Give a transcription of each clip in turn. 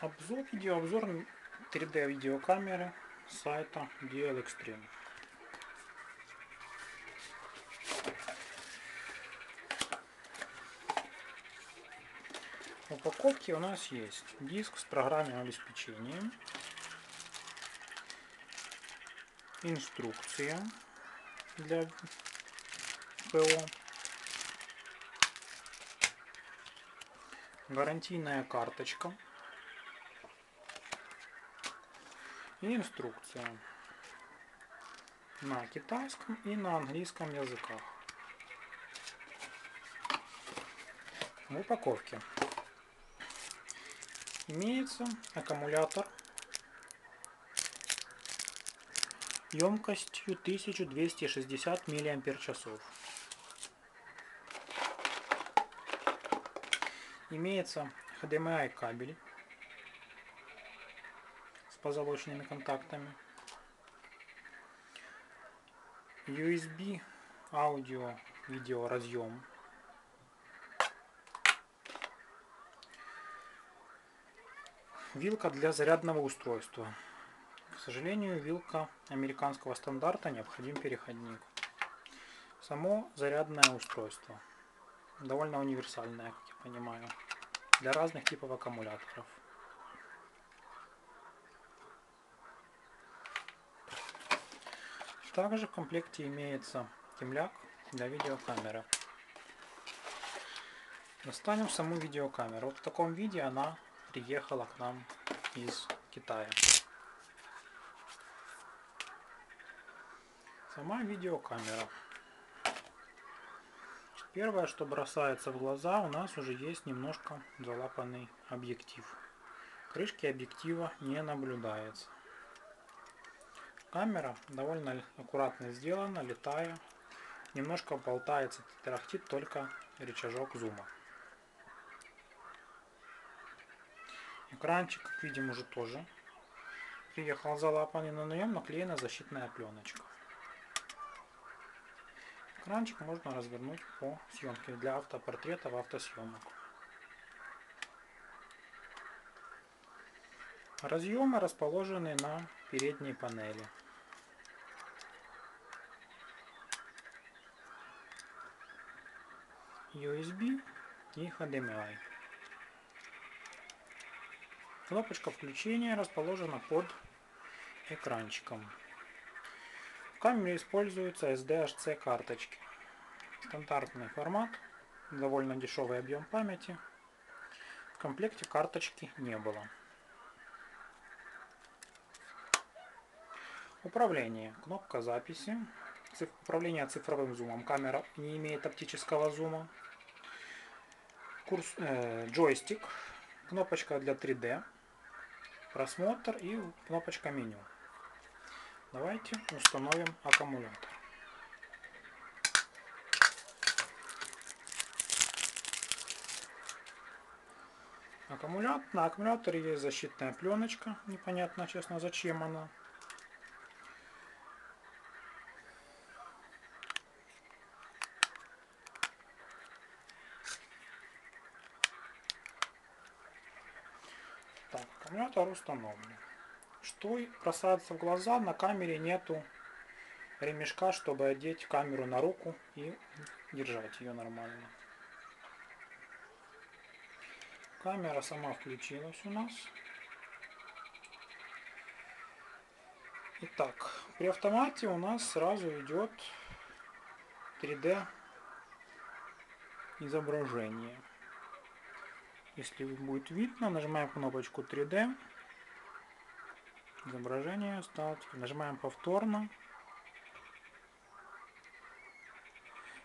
Обзор, видеообзор 3D видеокамеры сайта DL Extreme. В упаковке у нас есть диск с программным обеспечением, инструкция для ПО, гарантийная карточка инструкция на китайском и на английском языках. В упаковке имеется аккумулятор емкостью 1260 мАч. Имеется HDMI кабель позолоченными контактами. USB аудио видео разъем Вилка для зарядного устройства. К сожалению, вилка американского стандарта необходим переходник. Само зарядное устройство. Довольно универсальное, как я понимаю. Для разных типов аккумуляторов. Также в комплекте имеется темляк для видеокамеры. Достанем саму видеокамеру. Вот в таком виде она приехала к нам из Китая. Сама видеокамера. Первое, что бросается в глаза, у нас уже есть немножко залапанный объектив. Крышки объектива не наблюдается. Камера довольно аккуратно сделана, летая. Немножко болтается, тарахтит только рычажок зума. Экранчик, как видим, уже тоже приехал залапанный, но на нем наклеена защитная пленочка. Экранчик можно развернуть по съемке для автопортретов, автосъемок. Разъемы расположены на передней панели. USB и HDMI. Кнопочка включения расположена под экранчиком. В камере используются SDHC карточки. Стандартный формат, довольно дешевый объем памяти. В комплекте карточки не было. Управление. Кнопка записи. Управление цифровым зумом. Камера не имеет оптического зума. Курс, э, джойстик. Кнопочка для 3D просмотр и кнопочка меню. Давайте установим аккумулятор. Аккумулятор. На аккумуляторе есть защитная пленочка. Непонятно, честно, зачем она. Так, аккумулятор установлен. Что бросается в глаза, на камере нету ремешка, чтобы одеть камеру на руку и держать ее нормально. Камера сама включилась у нас. Итак, при автомате у нас сразу идет 3D изображение. Если будет видно, нажимаем кнопочку 3D. Изображение стало. Нажимаем повторно.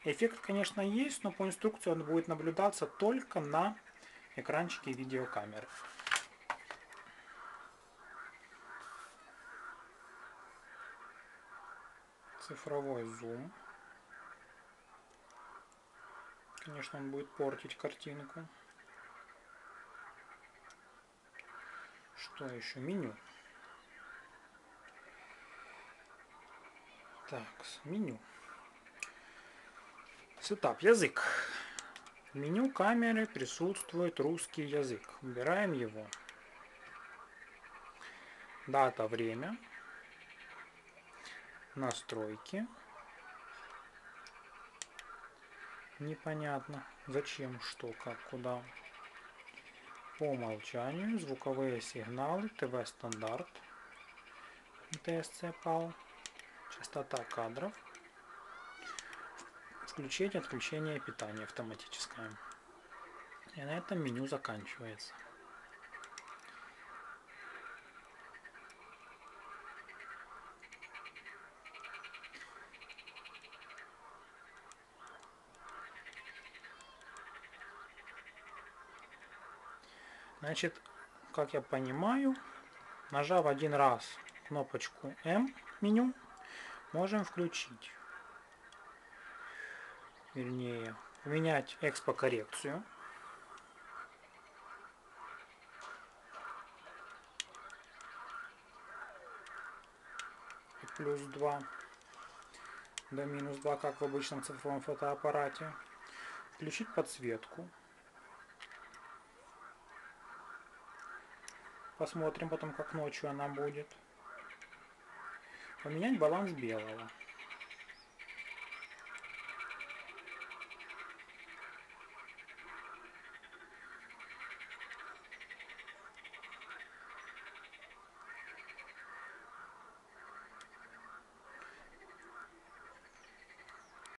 Эффект, конечно, есть, но по инструкции он будет наблюдаться только на экранчике видеокамеры. Цифровой зум. Конечно, он будет портить картинку. Что еще? Меню. Так, меню. Сетап. Язык. В меню камеры присутствует русский язык. Убираем его. дата, время, настройки. Непонятно, зачем, что, как, куда. По умолчанию звуковые сигналы, ТВ стандарт, ТСЦ PAL, частота кадров, включение, отключение питания автоматическое. И на этом меню заканчивается. Значит, как я понимаю, нажав один раз кнопочку М меню, можем включить, вернее, поменять экспо-коррекцию. плюс 2 до минус 2, как в обычном цифровом фотоаппарате. Включить подсветку. Посмотрим потом, как ночью она будет. Поменять баланс белого.